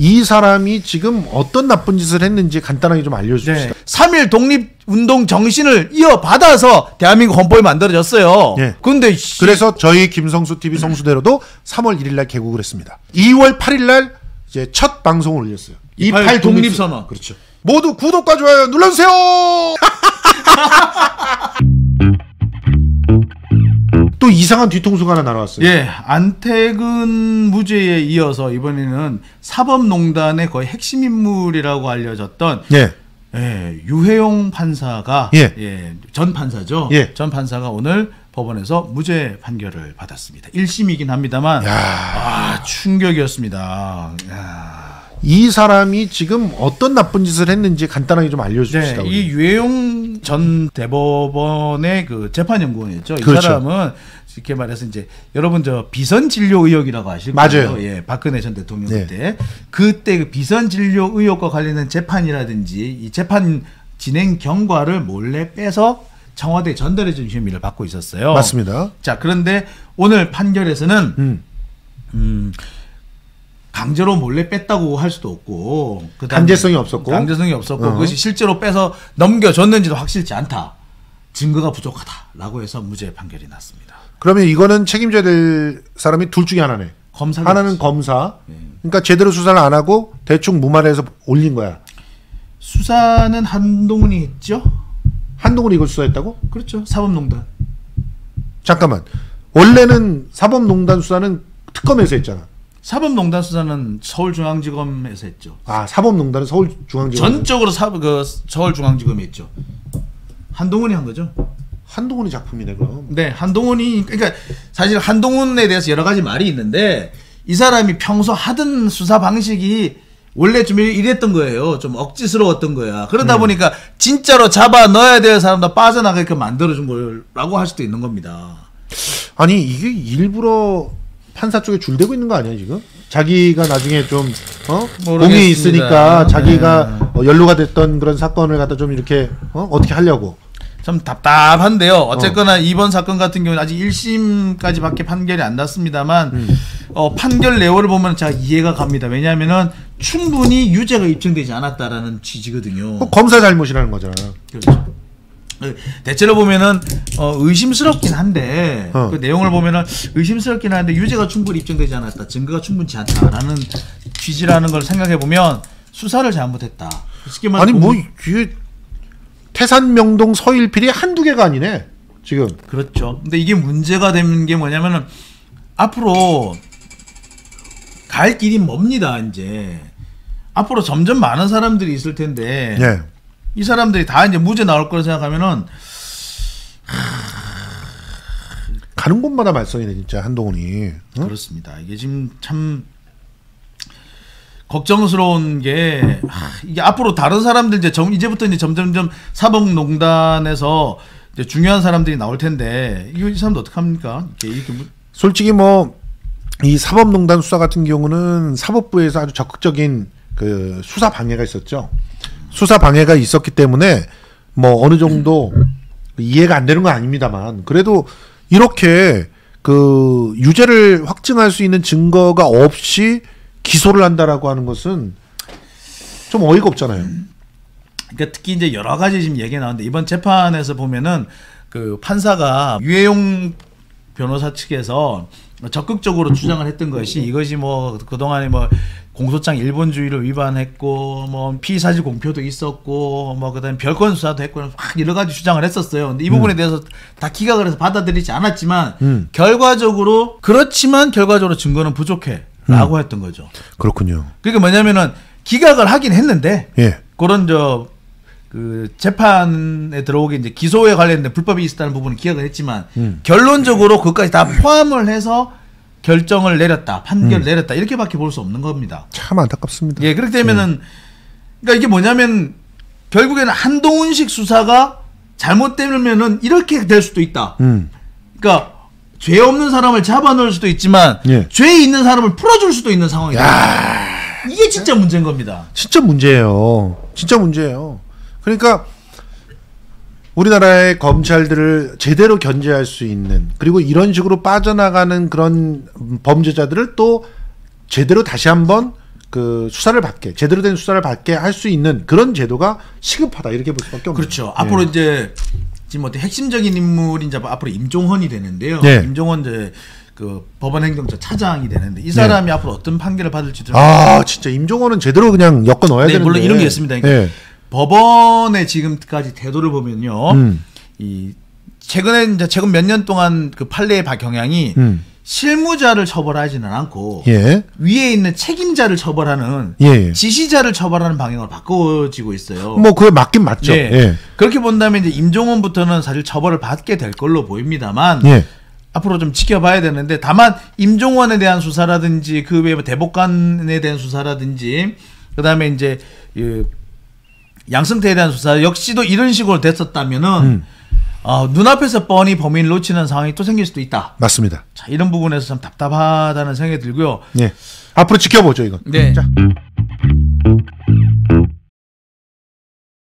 이 사람이 지금 어떤 나쁜 짓을 했는지 간단하게 좀 알려주시다. 네. 3일 독립운동 정신을 이어받아서 대한민국 헌법이 만들어졌어요. 예. 근데 씨, 그래서 저희 김성수 TV 성수대로도 3월 1일 날 개국을 했습니다. 2월 8일 날 이제 첫 방송을 올렸어요. 28 독립선언. 그렇죠. 모두 구독과 좋아요 눌러주세요. 또 이상한 뒤통수가 하나 날아왔어요. 예, 안태근 무죄에 이어서 이번에는 사법농단의 거의 핵심 인물이라고 알려졌던 예. 예, 유해용 판사가 예. 예, 전 판사죠. 예. 전 판사가 오늘 법원에서 무죄 판결을 받았습니다. 1심이긴 합니다만 아, 충격이었습니다. 야. 이 사람이 지금 어떤 나쁜 짓을 했는지 간단하게 좀 알려주시다. 네, 이 유해용 전 대법원의 그 재판연구원이었죠. 이 그렇죠. 사람은 쉽게 말해서 이제 여러분 저 비선 진료 의혹이라고 아실 맞아요. 거예요. 예, 박근혜 전 대통령 네. 때 그때 그 비선 진료 의혹과 관련된 재판이라든지 이 재판 진행 경과를 몰래 빼서 청와대 에 전달해 준 혐의를 받고 있었어요. 맞습니다. 자, 그런데 오늘 판결에서는 음. 음, 강제로 몰래 뺐다고 할 수도 없고 강제성이 없었고. 강제성이 없었고 어. 그것이 실제로 빼서 넘겨줬는지도 확실치 않다 증거가 부족하다라고 해서 무죄 판결이 났습니다 그러면 이거는 책임져야 될 사람이 둘 중에 하나네. 검사가 하나는. 검사. 네. 그러니까 제대로 수사를 안 하고 대충 무말해서 올린 거야. 수사는 한동훈이 했죠 한동훈이 이걸 수사했다고? 그렇죠 사법농단 잠깐만. 원래는 사법농단 수사는 특검에서 했잖아. 사법농단 수사는 서울중앙지검에서 했죠 아 사법농단은 서울중앙지검. 전적으로 사, 그 서울중앙지검이 했죠 한동훈이 한 거죠 한동훈이 작품이네 그럼. 네, 한동훈이 그러니까 사실 한동훈에 대해서 여러 가지 말이 있는데 이 사람이 평소 하던 수사 방식이 원래 좀 이랬던 거예요. 좀 억지스러웠던 거야. 그러다 음. 보니까 진짜로 잡아 넣어야 될 사람도 빠져나가게 만들어준 거라고 할 수도 있는 겁니다. 아니 이게 일부러 판사 쪽에 줄대고 있는 거 아니야 지금? 자기가 나중에 좀 어? 공이 있으니까 자기가 네. 어, 연루가 됐던 그런 사건을 갖다 좀 이렇게 어? 어떻게 하려고. 참 답답한데요. 어쨌거나 이번 사건 같은 경우는 아직 1심까지밖에 판결이 안 났습니다만 음. 어, 판결 내용을 보면 제가 이해가 갑니다. 왜냐하면은 충분히 유죄가 입증되지 않았다라는 취지거든요. 그거 검사 잘못이라는 거잖아. 그렇죠. 어, 대체로 보면은 어, 의심스럽긴 한데 어. 그 내용을 보면은 의심스럽긴 한데 유죄가 충분히 입증되지 않았다, 증거가 충분치 않다라는 취지라는 걸 생각해 보면 수사를 잘못했다. 아니 뭐 공- 이게 태산 명동 서일필이 한두 개가 아니네 지금. 그렇죠. 근데 이게 문제가 되는 게 뭐냐면은 앞으로 갈 길이 멉니다. 이제 앞으로 점점 많은 사람들이 있을 텐데 예. 이 사람들이 다 이제 무죄 나올 거라 생각하면은 가는 곳마다 말썽이네 진짜 한동훈이. 어? 그렇습니다. 이게 지금 참 걱정스러운 게 하, 이게 앞으로 다른 사람들 이제 점, 이제부터 이제 점점점 사법농단에서 이제 중요한 사람들이 나올 텐데 이 사람도 어떡 합니까? 이렇게 무- 솔직히 뭐 이 사법농단 수사 같은 경우는 사법부에서 아주 적극적인 그 수사 방해가 있었죠. 수사 방해가 있었기 때문에 뭐 어느 정도 이해가 안 되는 건 아닙니다만 그래도 이렇게 그 유죄를 확증할 수 있는 증거가 없이 기소를 한다라고 하는 것은 좀 어이가 없잖아요. 그러니까 특히 이제 여러 가지 지금 얘기가 나오는데 이번 재판에서 보면은 그 판사가 유해용 변호사 측에서 적극적으로 주장을 했던 것이 이것이 뭐 그동안에 뭐 공소장 일본주의를 위반했고 뭐 피의사실 공표도 있었고 뭐 그다음에 별건 수사도 했고 막 여러 가지 주장을 했었어요. 근데 이 부분에 대해서 다 기각을 해서 받아들이지 않았지만 음. 결과적으로 그렇지만 결과적으로 증거는 부족해 라고 했던 거죠. 그렇군요. 그러니까 뭐냐면은 기각을 하긴 했는데 예. 그런 저 그 재판에 들어오게 이제 기소에 관련된 불법이 있었다는 부분은 기각을 했지만 음. 결론적으로 그것까지 다 포함을 해서 결정을 내렸다 음. 판결을 내렸다 이렇게밖에 볼 수 없는 겁니다. 참 안타깝습니다. 예 그렇기 되면은 그러니까 이게 뭐냐면 결국에는 한동훈식 수사가 잘못되면은 이렇게 될 수도 있다. 음. 그러니까 죄 없는 사람을 잡아놓을 수도 있지만 예. 죄 있는 사람을 풀어줄 수도 있는 상황이다. 이게 진짜 문제인 겁니다. 진짜 문제예요. 진짜 문제예요. 그러니까 우리나라의 검찰들을 제대로 견제할 수 있는 그리고 이런 식으로 빠져나가는 그런 범죄자들을 또 제대로 다시 한번 그 수사를 받게 제대로 된 수사를 받게 할 수 있는 그런 제도가 시급하다 이렇게 볼 수밖에 없는 그렇죠. 거예요. 앞으로 이제 지금 어떤 핵심적인 인물이 이제 앞으로 임종헌이 되는데요. 네. 임종헌 이제 그 법원행정처 차장이 되는데 이 사람이 앞으로 어떤 판결을 받을지 좀 네. 아 진짜 임종원은 제대로 그냥 엮어 넣어야 네, 되는데 물론 이런 게 있습니다. 그러니까 네. 법원의 지금까지 태도를 보면요. 음. 이 최근에 이제 최근 몇 년 동안 그 판례의 바- 경향이 음. 실무자를 처벌하지는 않고 예. 위에 있는 책임자를 처벌하는 예, 예. 지시자를 처벌하는 방향으로 바꿔지고 있어요. 뭐 그게 맞긴 맞죠. 네. 예. 그렇게 본다면 이제 임종원부터는 사실 처벌을 받게 될 걸로 보입니다만 예. 앞으로 좀 지켜봐야 되는데 다만 임종원에 대한 수사라든지 그 외에 뭐 대법관에 대한 수사라든지 그다음에 이제 그 양승태에 대한 수사 역시도 이런 식으로 됐었다면은 음. 어, 눈앞에서 뻔히 범인을 놓치는 상황이 또 생길 수도 있다. 맞습니다. 자, 이런 부분에서 참 답답하다는 생각이 들고요. 예. 앞으로 지켜보죠 이건. 네. 자.